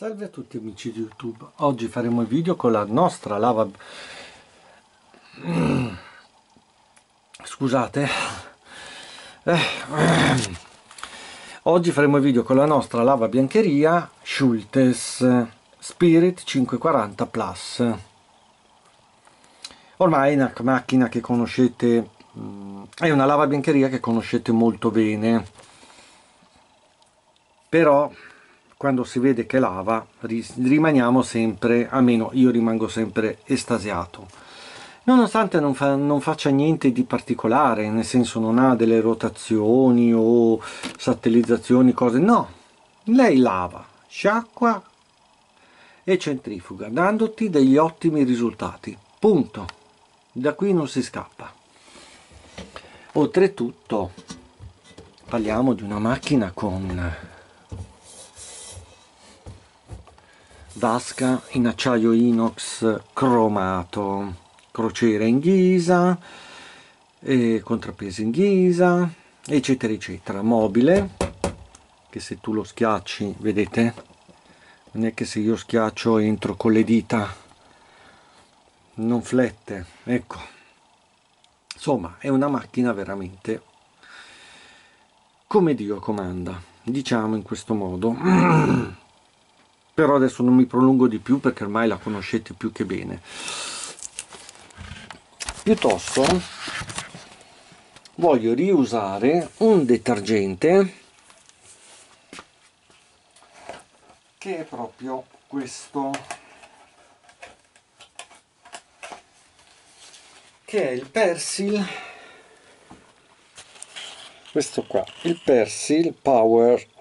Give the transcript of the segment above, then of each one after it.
Salve a tutti amici di YouTube, oggi faremo il video con la nostra lava... Scusate. Eh. Oggi faremo il video con la nostra lava biancheria Schultes Spirit 540 Plus. Ormai è una macchina che conoscete, mm, è una lava biancheria che conoscete molto bene, però quando si vede che lava rimaniamo sempre, almeno io rimango sempre estasiato. Nonostante non, fa, non faccia niente di particolare, nel senso non ha delle rotazioni o satellizzazioni, cose, no, lei lava, sciacqua e centrifuga, dandoti degli ottimi risultati, punto. Da qui non si scappa. Oltretutto, parliamo di una macchina con vasca in acciaio inox cromato. Crociera in ghisa contrappesi in ghisa eccetera eccetera. Mobile che se tu lo schiacci vedete? Non è che se io schiaccio entro con le dita non flette ecco. Insomma è una macchina veramente come Dio comanda diciamo in questo modo però adesso non mi prolungo di più perché ormai la conoscete più che bene. Piuttosto voglio riusare un detergente che è proprio questo che è il Persil questo qua il Persil Power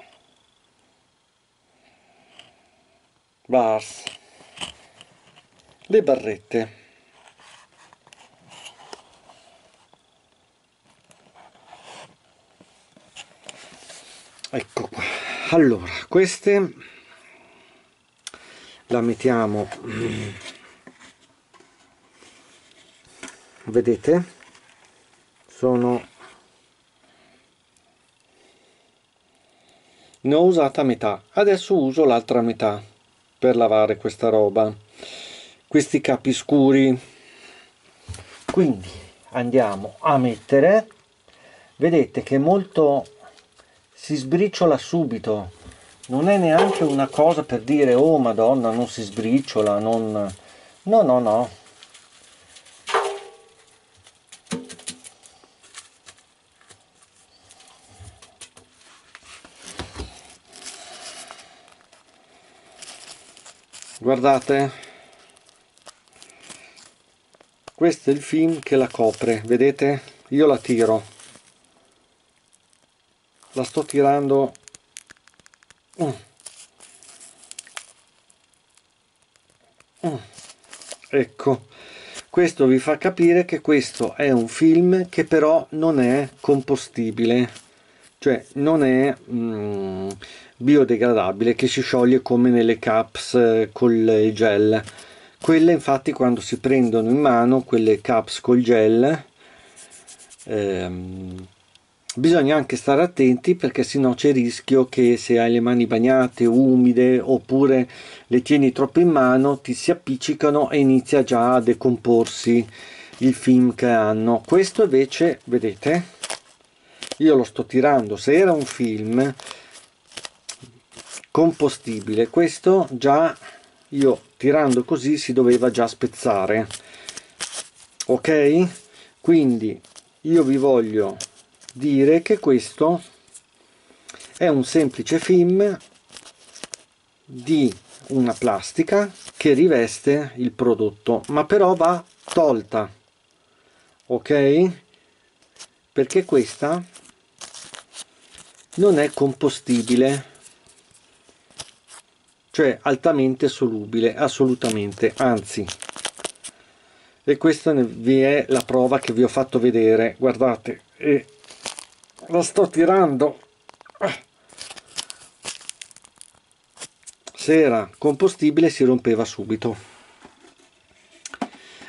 bars. Le barrette. Ecco qua. Allora queste la mettiamo vedete? Sono ne ho usata metà. Adesso uso l'altra metà per lavare questa roba. Questi capi scuri. Quindi andiamo a mettere. Vedete che molto si sbriciola subito. Non è neanche una cosa per dire oh madonna non si sbriciola non no no no guardate. Questo è il film che la copre vedete? Io la tiro. La sto tirando. Mm. Mm. ecco. Questo vi fa capire che questo è un film che però non è compostibile. Cioè non è mm, biodegradabile che si scioglie come nelle caps eh, col gel. Quelle infatti quando si prendono in mano quelle caps col gel ehm, bisogna anche stare attenti perché sennò c'è il rischio che se hai le mani bagnate umide oppure le tieni troppo in mano ti si appiccicano e inizia già a decomporsi il film che hanno. Questo invece vedete? Io lo sto tirando. Se era un film compostibile. Questo già io tirando così si doveva già spezzare. Ok? Quindi io vi voglio dire che questo è un semplice film di una plastica che riveste il prodotto ma però va tolta. Ok? Perché questa non è compostibile cioè altamente solubile assolutamente anzi. E questa vi è la prova che vi ho fatto vedere guardate e la sto tirando. Se era compostibile si rompeva subito.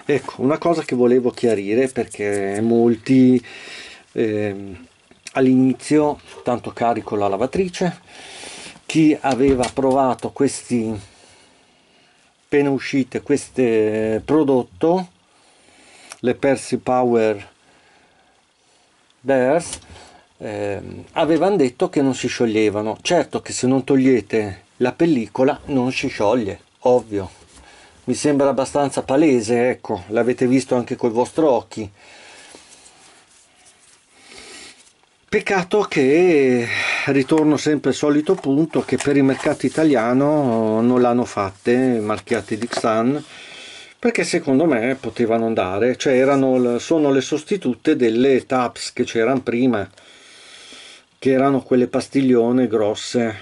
Ecco una cosa che volevo chiarire perché molti eh, all'inizio tanto carico la lavatrice chi aveva provato questi appena uscite questo prodotto le Percy Power Bears eh, avevano detto che non si scioglievano. Certo che se non togliete la pellicola non si scioglie ovvio. Mi sembra abbastanza palese ecco l'avete visto anche col vostro occhi peccato che ritorno sempre al solito punto che per il mercato italiano non l'hanno fatte marchiate di Xan perché secondo me potevano andare cioè erano, sono le sostitute delle taps che c'erano prima che erano quelle pastiglione grosse.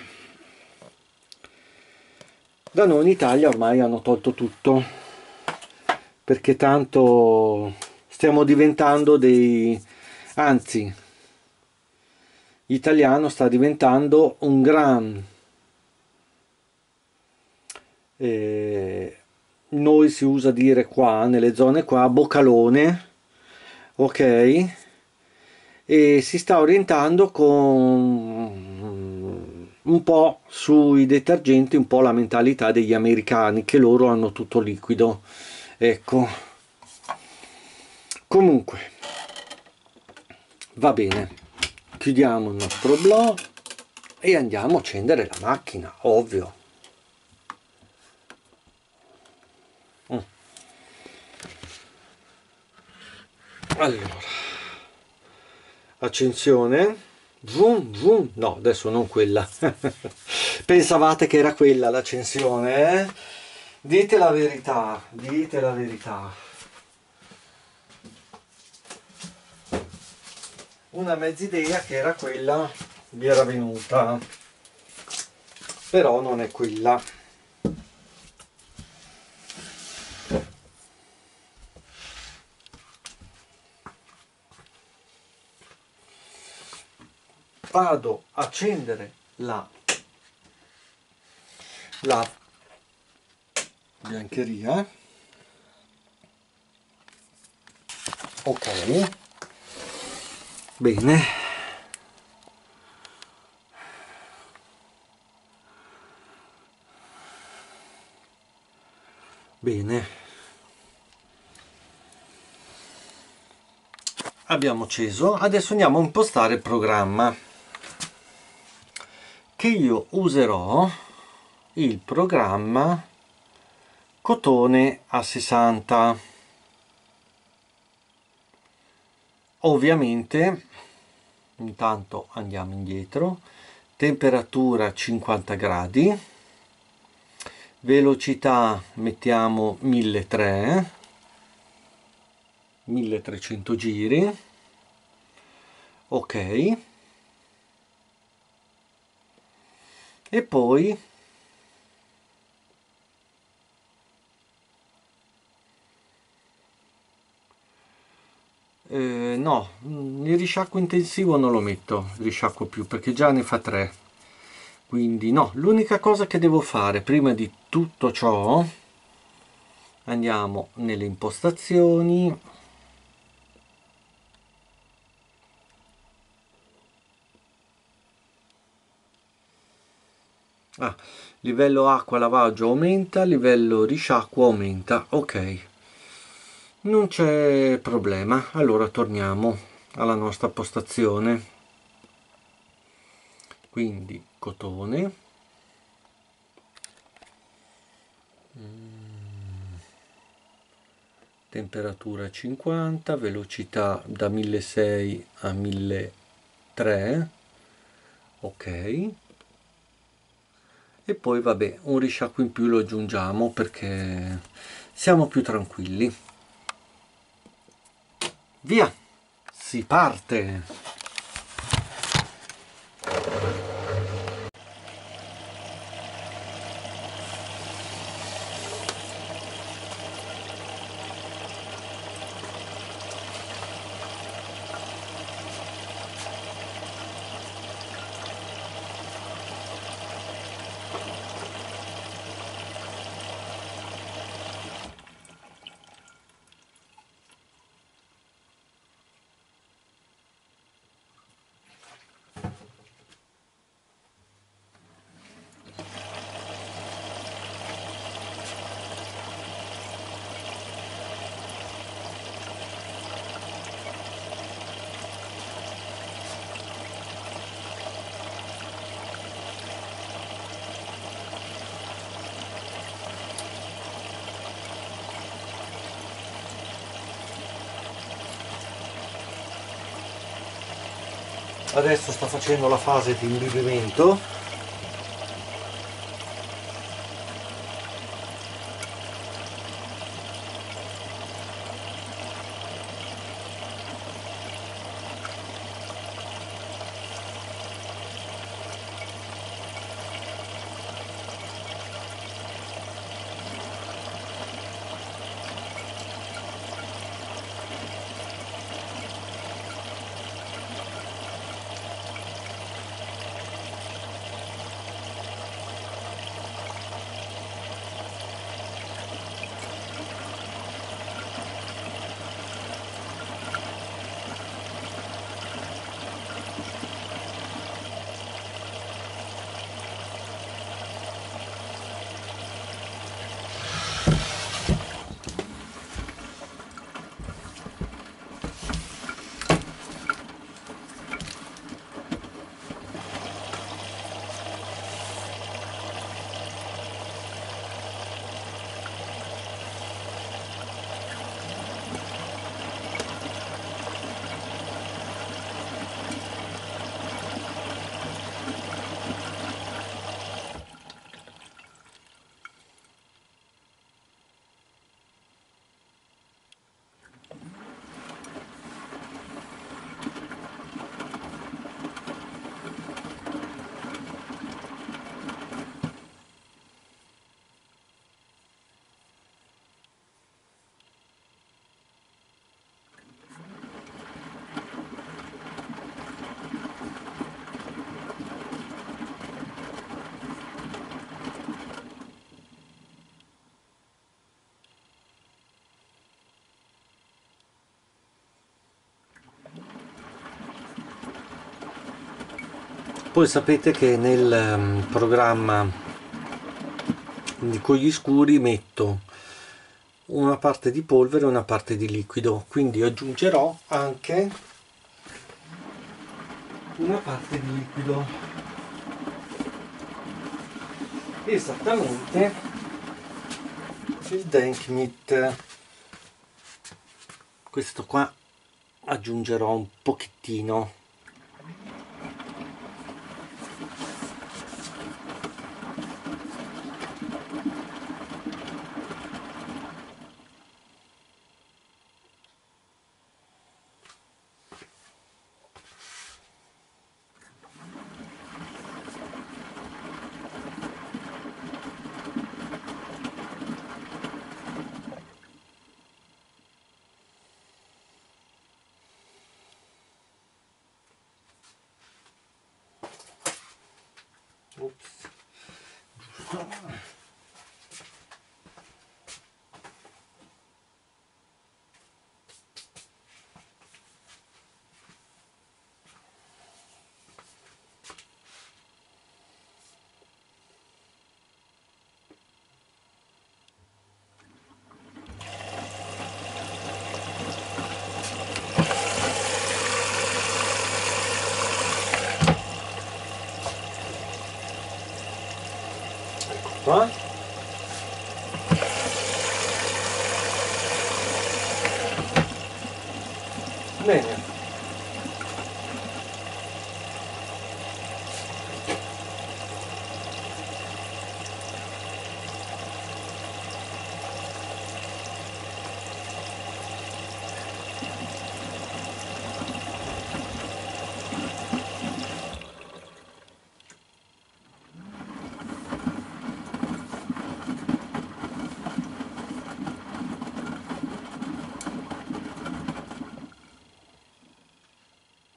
Da noi in Italia ormai hanno tolto tutto perché tanto stiamo diventando dei anzi l'italiano sta diventando un gran eh, noi si usa dire qua nelle zone qua boccalone ok? E si sta orientando con un po' sui detergenti un po' la mentalità degli americani che loro hanno tutto liquido ecco. Comunque va bene chiudiamo il nostro blog e andiamo a accendere la macchina ovvio mm. allora accensione vroom, vroom. no adesso non quella pensavate che era quella l'accensione eh? dite la verità dite la verità una mezz'idea che era quella vi era venuta però non è quella. Vado a accendere la, la biancheria. Ok bene. Bene. Abbiamo acceso. Adesso andiamo a impostare il programma. Che io userò il programma cotone a 60 ovviamente intanto andiamo indietro. Temperatura 50 gradi. Velocità mettiamo 1300 1300 giri. Ok. E poi eh, no il risciacquo intensivo non lo metto il risciacquo più perché già ne fa tre. Quindi no l'unica cosa che devo fare prima di tutto ciò andiamo nelle impostazioni. Ah, livello acqua lavaggio aumenta livello risciacquo aumenta ok non c'è problema. Allora torniamo alla nostra postazione. Quindi cotone. Mm. temperatura 50 velocità da 1600 a 1300 ok. E poi vabbè un risciacquo in più lo aggiungiamo perché siamo più tranquilli via. Si parte adesso sta facendo la fase di imbibimento poi sapete che nel um, programma con gli scuri metto una parte di polvere e una parte di liquido. Quindi aggiungerò anche una parte di liquido. Esattamente il Denkmit questo qua aggiungerò un pochettino qua bene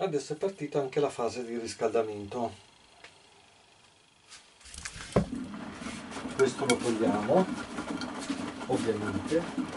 adesso è partita anche la fase di riscaldamento. Questo lo togliamo ovviamente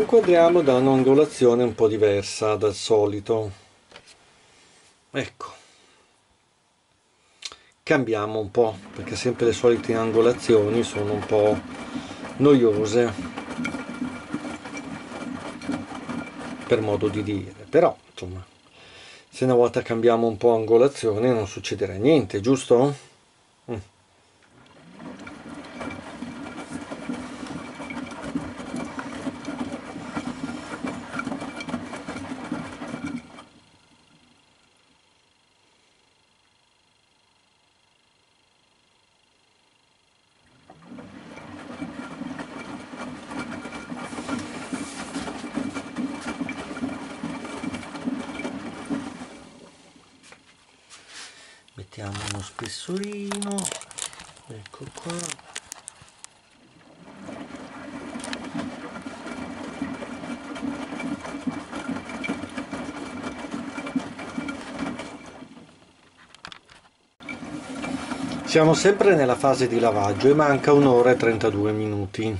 inquadriamo da un'angolazione un po' diversa dal solito. Ecco. Cambiamo un po' perché sempre le solite angolazioni sono un po' noiose. Per modo di dire. Però insomma se una volta cambiamo un po' angolazione non succederà niente giusto? Mm. mettiamo uno spessorino ecco qua siamo sempre nella fase di lavaggio e manca un'ora e 32 minuti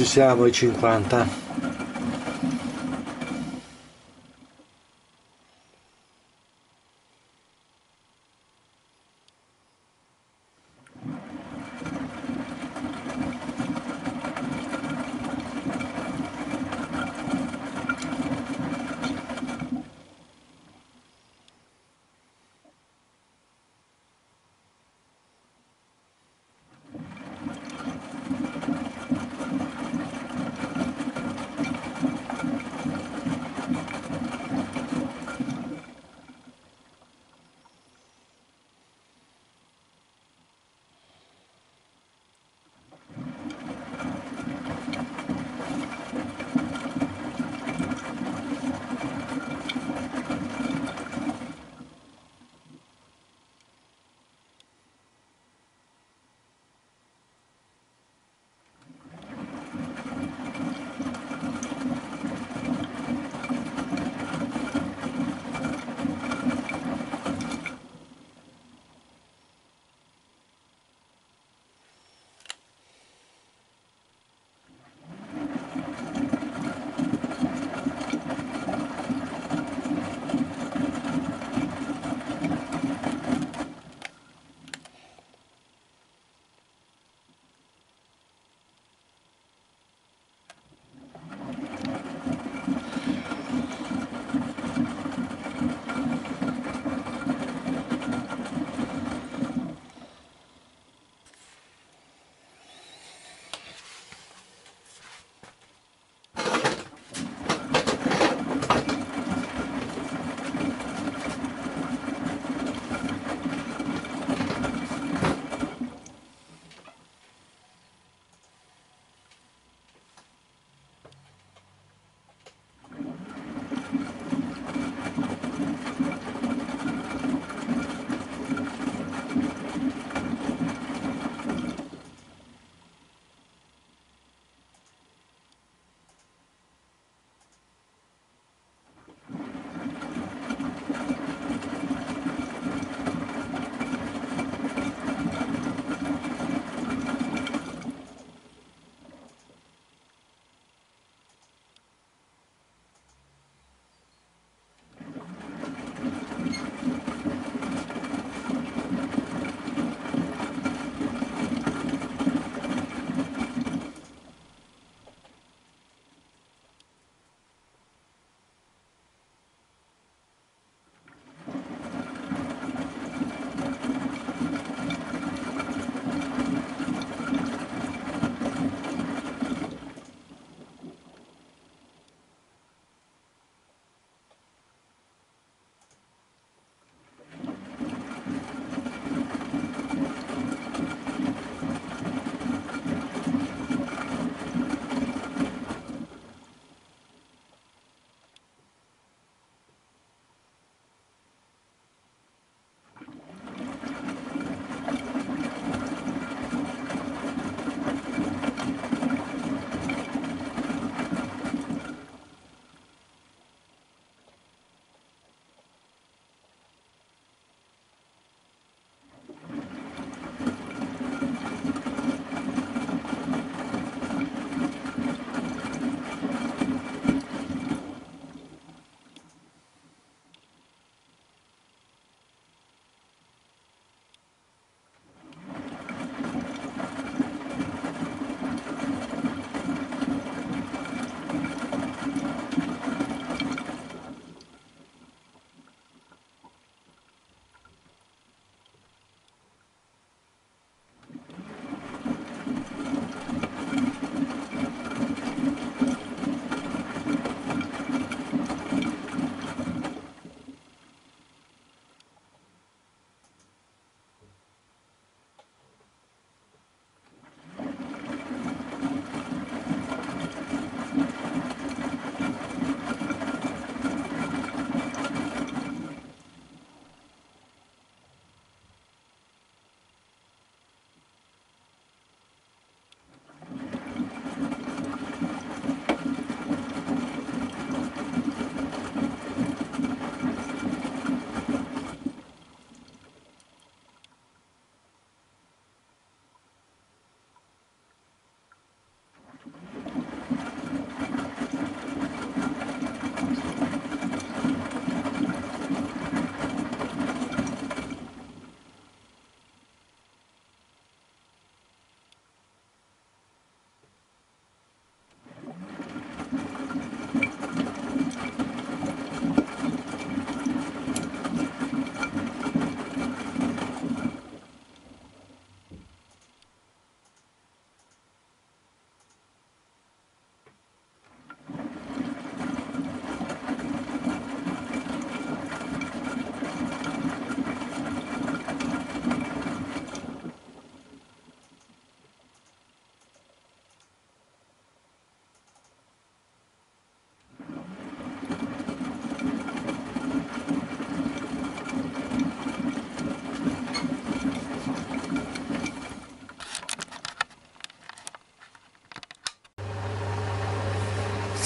ci siamo i 50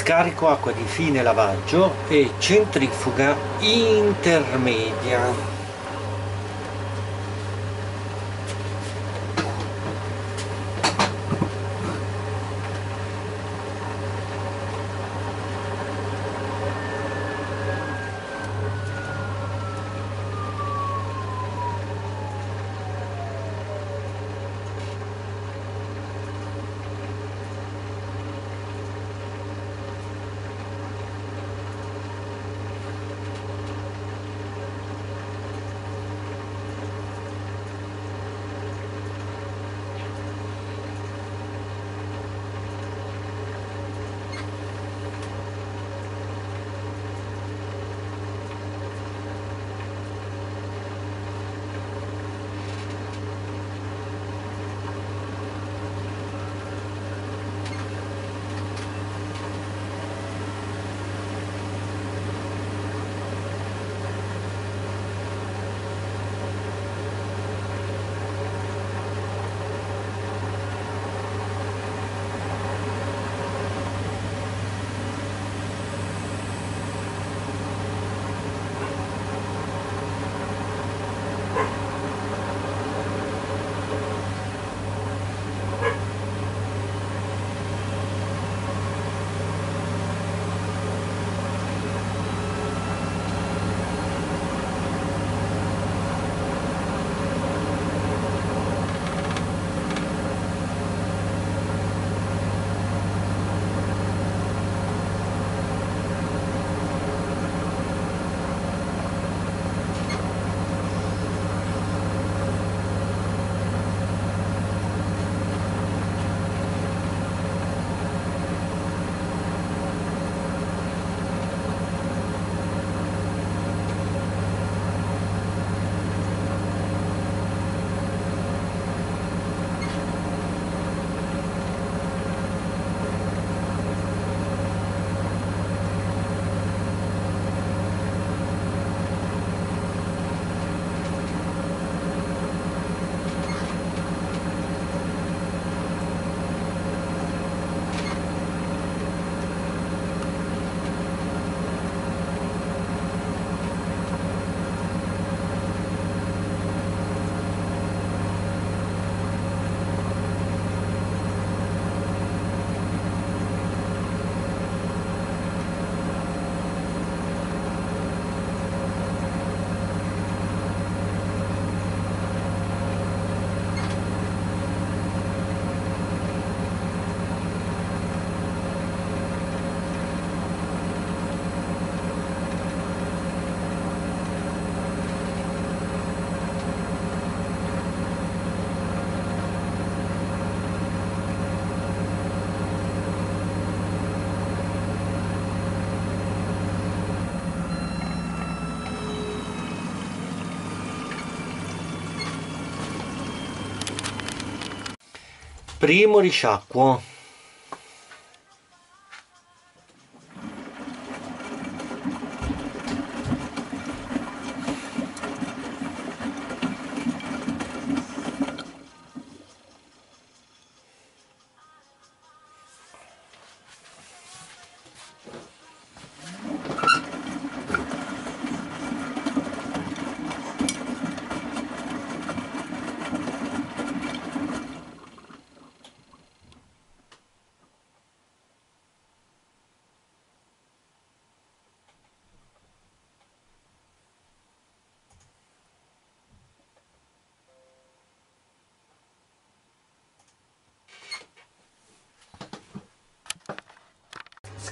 scarico acqua di fine lavaggio e centrifuga intermedia primo risciacquo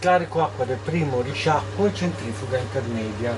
scarico acqua del primo risciacquo e centrifuga intermedia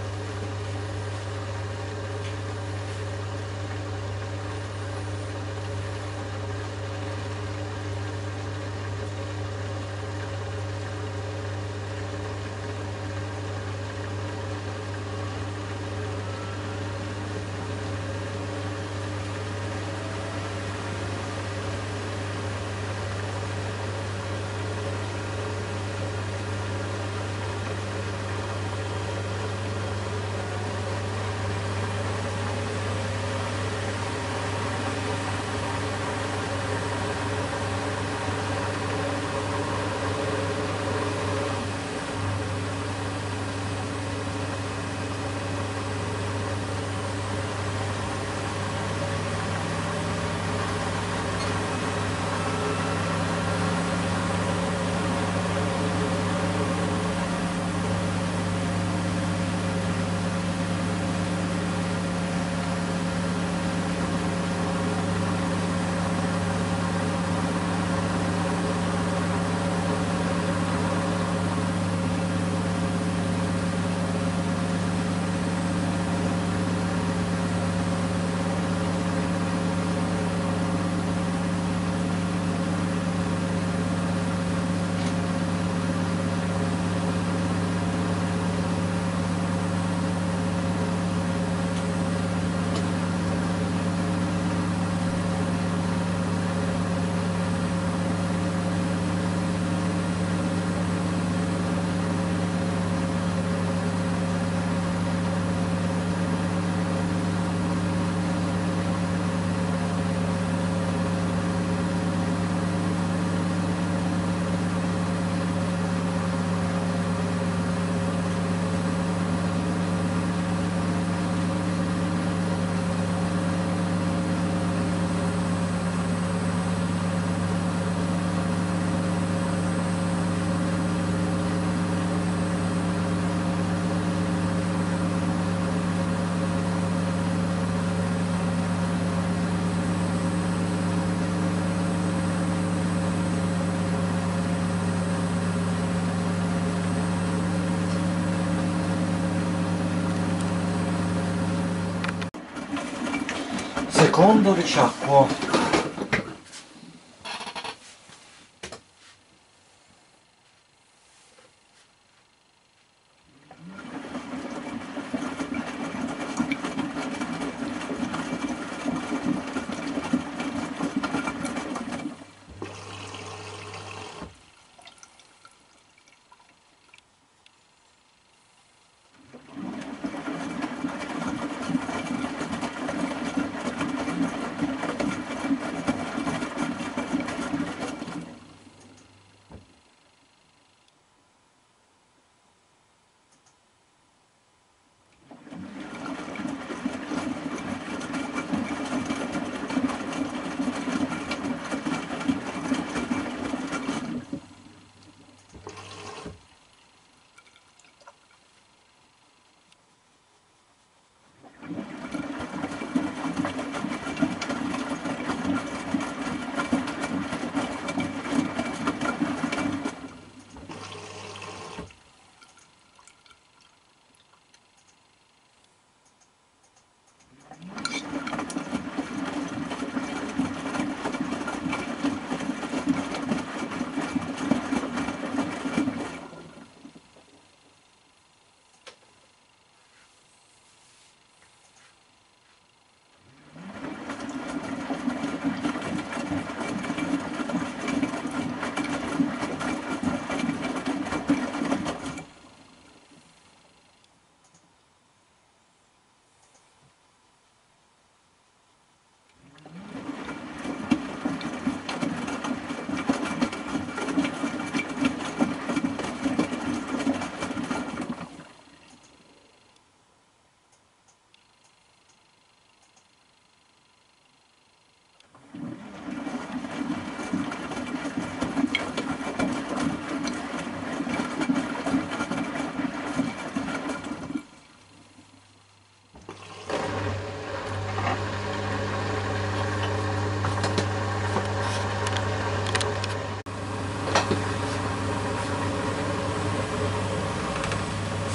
secondo risciacquo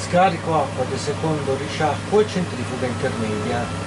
scarico acqua di secondo risciacquo e centrifuga intermedia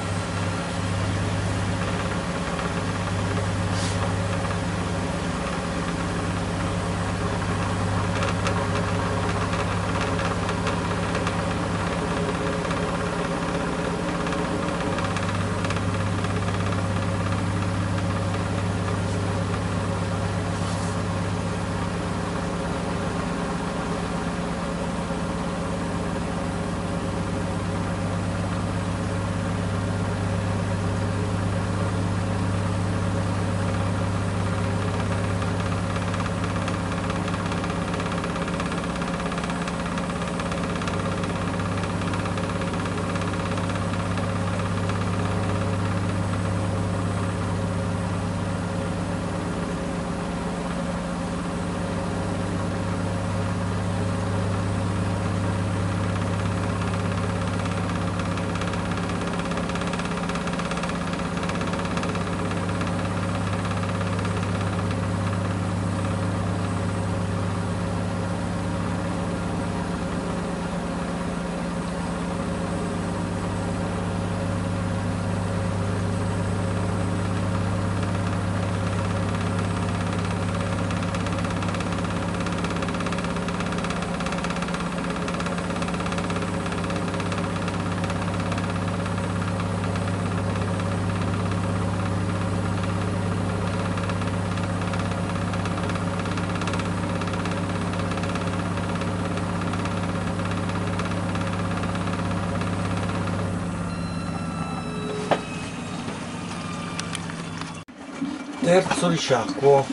terzo risciacquo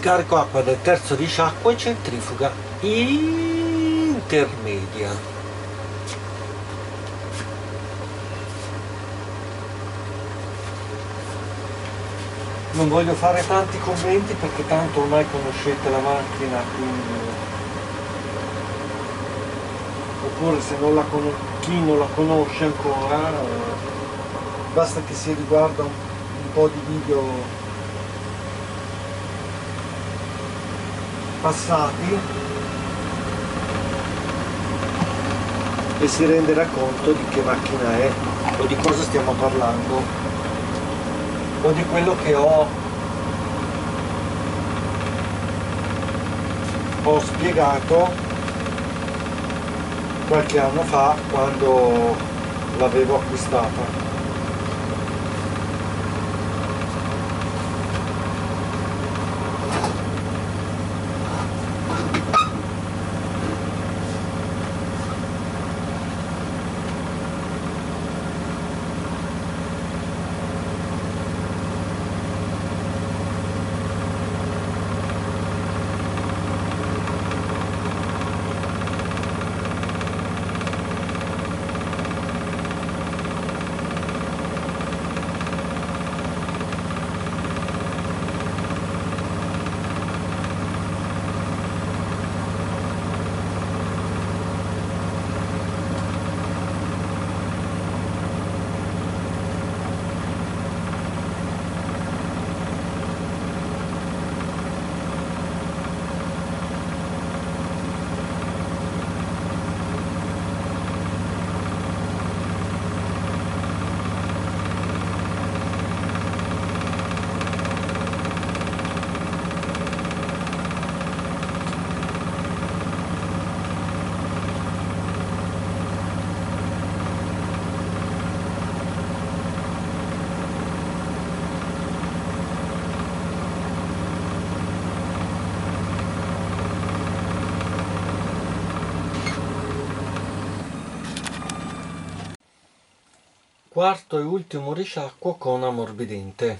scarico acqua del terzo risciacquo e centrifuga intermedia. Non voglio fare tanti commenti perché tanto ormai conoscete la macchina quindi oppure se non la con... chi non la conosce ancora basta che si riguarda un po' di video passati e si renderà conto di che macchina è o di cosa stiamo parlando o di quello che ho ho spiegato qualche anno fa quando l'avevo acquistata quarto e ultimo risciacquo con ammorbidente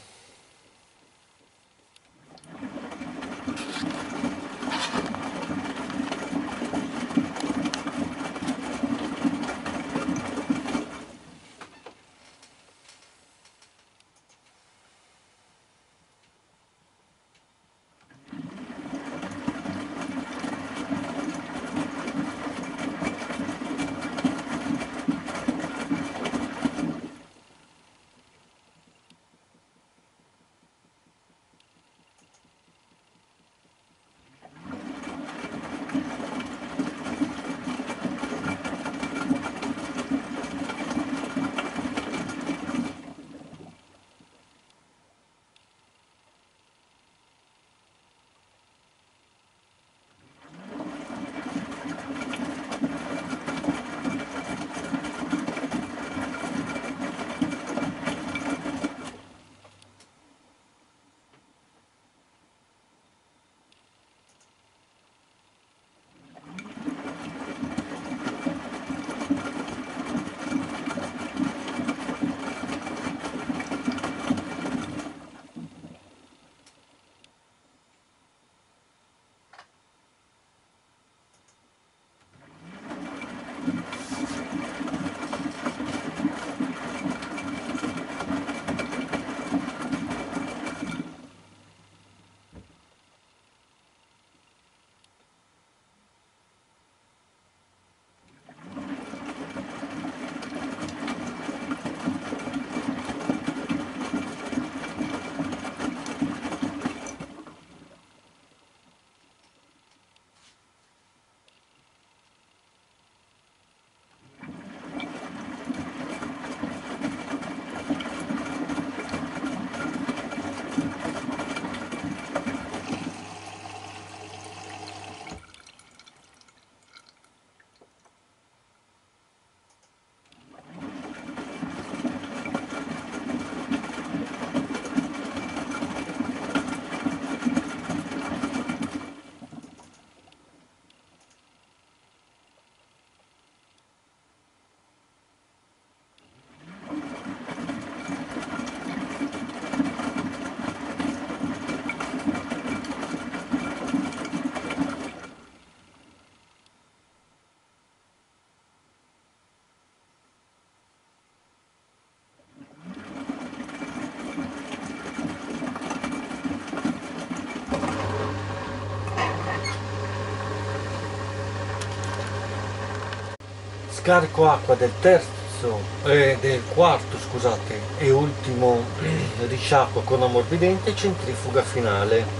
scarico acqua del terzo eh, del quarto scusate e ultimo risciacquo con ammorbidente centrifuga finale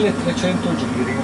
trecento giri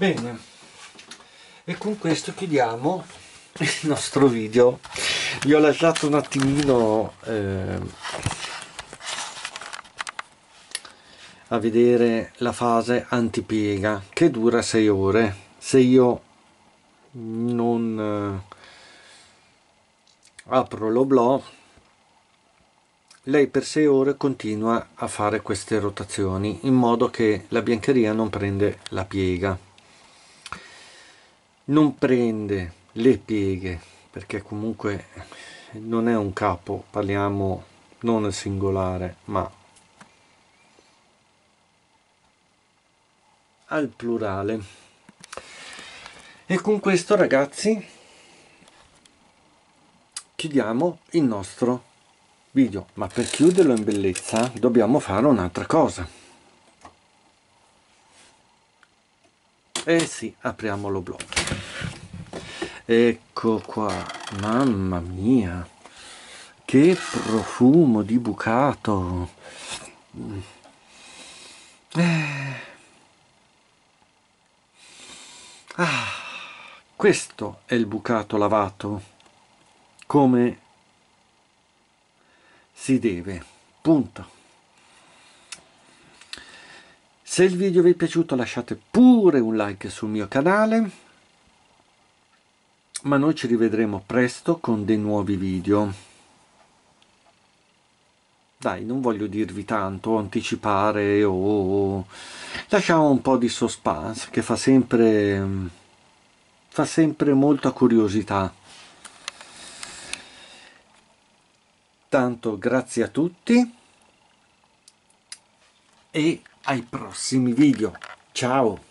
bene. E con questo chiudiamo il nostro video. Vi ho lasciato un attimino eh, a vedere la fase antipiega che dura 6 ore. Se io non eh, apro l'oblò lei per 6 ore continua a fare queste rotazioni in modo che la biancheria non prende la piega non prende le pieghe perché comunque non è un capo parliamo non singolare ma al plurale. E con questo ragazzi chiudiamo il nostro video. Ma per chiuderlo in bellezza dobbiamo fare un'altra cosa. Eh sì apriamo lo blog ecco qua mamma mia che profumo di bucato eh. ah, questo è il bucato lavato come si deve punto se il video vi è piaciuto lasciate pure un like sul mio canale ma noi ci rivedremo presto con dei nuovi video. Dai non voglio dirvi tanto anticipare o lasciamo un po' di suspense che fa sempre fa sempre molta curiosità. Tanto grazie a tutti e ai prossimi video. Ciao